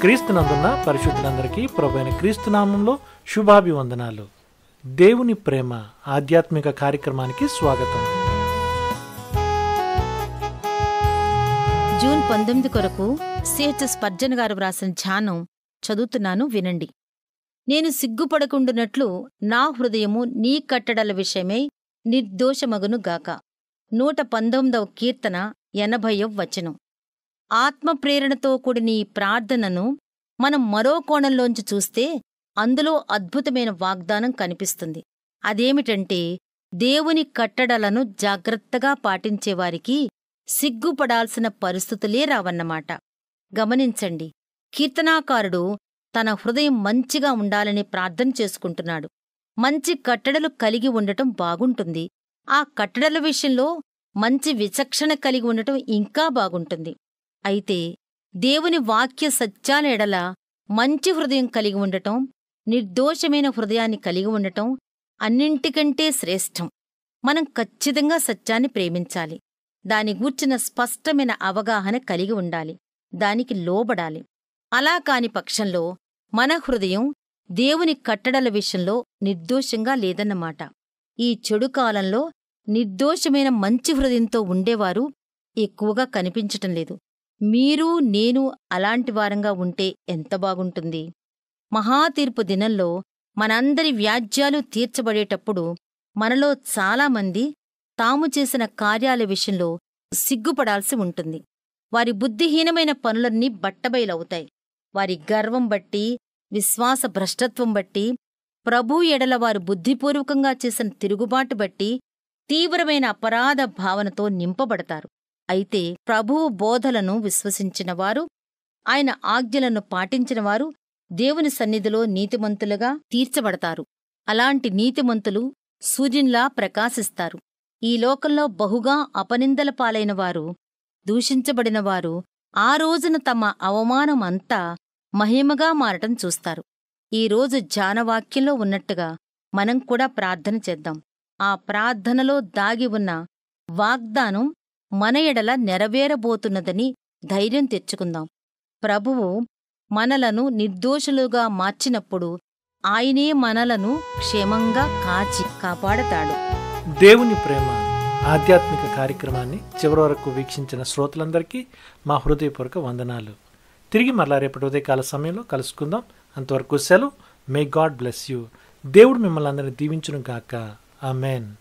క్రీస్తునందున్న పరిశుద్ధులందరికీ ప్రభైన క్రీస్తు నామంలో శుభాభివందనాలు. దేవుని ప్రేమ ఆధ్యాత్మిక కార్యక్రమానికి స్వాగతం. జూన్ పంతొమ్మిది కొరకు సిహెచ్ స్పర్జన్ గారు వ్రాసిన ధ్యానం చదువుతున్నాను వినండి. నేను సిగ్గుపడకుండునట్లు నా హృదయము నీ కట్టడల విషయమై నిర్దోషమగును గాక. నూట పంతొమ్మిదవ కీర్తన ఎనభైవ వచనం. ఆత్మప్రేరణతో కూడిన ఈ ప్రార్థనను మనం మరో కోణంలోంచి చూస్తే అందులో అద్భుతమైన వాగ్దానం కనిపిస్తుంది. అదేమిటంటే దేవుని కట్టడలను జాగ్రత్తగా పాటించేవారికి సిగ్గుపడాల్సిన పరిస్థితులే రావన్నమాట. గమనించండి కీర్తనాకారుడు తన హృదయం మంచిగా ఉండాలని ప్రార్థన చేసుకుంటున్నాడు. మంచి కట్టడలు కలిగి ఉండటం బాగుంటుంది. ఆ కట్టడల విషయంలో మంచి విచక్షణ కలిగి ఉండటం ఇంకా బాగుంటుంది. అయితే దేవుని వాక్య సత్యాల ఎడల మంచి హృదయం కలిగి ఉండటం నిర్దోషమైన హృదయాన్ని కలిగి ఉండటం అన్నింటికంటే శ్రేష్టం. మనం ఖచ్చితంగా సత్యాన్ని ప్రేమించాలి. దాని గూర్చిన స్పష్టమైన అవగాహన కలిగి ఉండాలి. దానికి లోబడాలి. అలా కాని పక్షంలో మన హృదయం దేవుని కట్టడల విషయంలో నిర్దోషంగా లేదన్నమాట. ఈ చెడు కాలంలో నిర్దోషమైన మంచి హృదయంతో ఉండేవారు ఎక్కువగా కనిపించటం లేదు. మీరు నేను అలాంటి వారంగా ఉంటే ఎంత బాగుంటుంది? మహాతీర్పు దినంలో మనందరి వ్యాజ్యాలు తీర్చబడేటప్పుడు మనలో చాలామంది తాము చేసిన కార్యాల విషయంలో సిగ్గుపడాల్సి ఉంటుంది. వారి బుద్ధిహీనమైన పనులన్నీ బట్టబయలవుతాయి. వారి గర్వం బట్టి విశ్వాస భ్రష్టత్వం బట్టి ప్రభు ఎడల వారు బుద్ధిపూర్వకంగా చేసిన తిరుగుబాటు బట్టి తీవ్రమైన అపరాధ భావనతో నింపబడతారు. అయితే ప్రభువు బోధలను విశ్వసించినవారు ఆయన ఆజ్ఞలను పాటించినవారు దేవుని సన్నిధిలో నీతిమంతులుగా తీర్చబడతారు. అలాంటి నీతిమంతులు సూర్యునిలా ప్రకాశిస్తారు. ఈ లోకంలో బహుగా అపనిందల పాలైనవారు దూషించబడినవారు ఆ రోజున తమ అవమానం అంతా మహిమగా మారటం చూస్తారు. ఈ రోజు జానవాక్యంలో ఉన్నట్టుగా మనం కూడా ప్రార్థన చేద్దాం. ఆ ప్రార్థనలో దాగి ఉన్న వాగ్దానం మన ఎడల నెరవేరబోతున్నదని ధైర్యం తెచ్చుకుందాం. ప్రభువు మనలను నిర్దోషులుగా మార్చినప్పుడు ఆయనే మనలను క్షేమంగా కాచి కాపాడతాడు. దేవుని ప్రేమ ఆధ్యాత్మిక కార్యక్రమాన్ని చివరి వరకు వీక్షించిన శ్రోతలందరికీ మా హృదయపూర్వక వందనాలు. తిరిగి మరలా రేపటి ఉదయకాల సమయంలో కలుసుకుందాం. అంతవరకు సెలవు. మే గాడ్ బ్లెస్ యూ దేవుడు మిమ్మల్ని అందరినీ దీవించును గాక. ఆమెన్